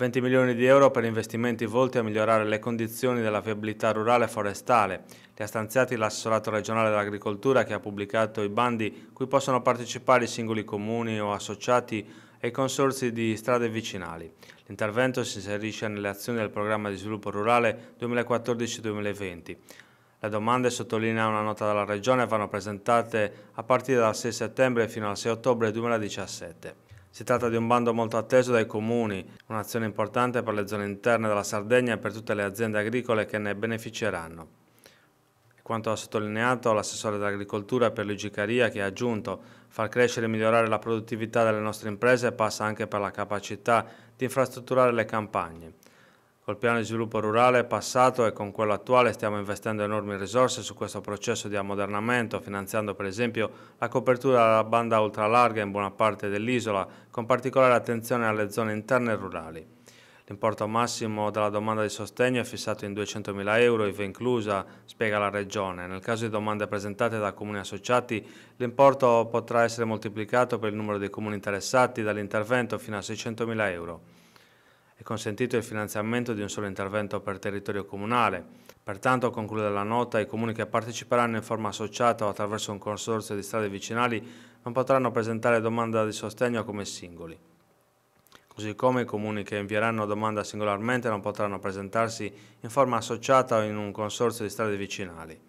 20 milioni di euro per investimenti volti a migliorare le condizioni della viabilità rurale e forestale. Li ha stanziati l'assessorato regionale dell'agricoltura che ha pubblicato i bandi cui possono partecipare i singoli comuni o associati ai consorsi di strade vicinali. L'intervento si inserisce nelle azioni del programma di sviluppo rurale 2014-2020. Le domande, sottolinea una nota della Regione, vanno presentate a partire dal 6 settembre fino al 6 ottobre 2017. Si tratta di un bando molto atteso dai comuni, un'azione importante per le zone interne della Sardegna e per tutte le aziende agricole che ne beneficeranno. Quanto ha sottolineato l'assessore dell'agricoltura per Luigi Caria che ha aggiunto far crescere e migliorare la produttività delle nostre imprese passa anche per la capacità di infrastrutturare le campagne. Col piano di sviluppo rurale passato e con quello attuale stiamo investendo enormi risorse su questo processo di ammodernamento, finanziando per esempio la copertura della banda ultralarga in buona parte dell'isola, con particolare attenzione alle zone interne e rurali. L'importo massimo della domanda di sostegno è fissato in 200.000 euro, IVA inclusa, spiega la Regione. Nel caso di domande presentate da comuni associati, l'importo potrà essere moltiplicato per il numero dei comuni interessati dall'intervento fino a 600.000 euro è consentito il finanziamento di un solo intervento per territorio comunale. Pertanto, conclude la nota, i comuni che parteciperanno in forma associata o attraverso un consorzio di strade vicinali non potranno presentare domanda di sostegno come singoli. Così come i comuni che invieranno domanda singolarmente non potranno presentarsi in forma associata o in un consorzio di strade vicinali.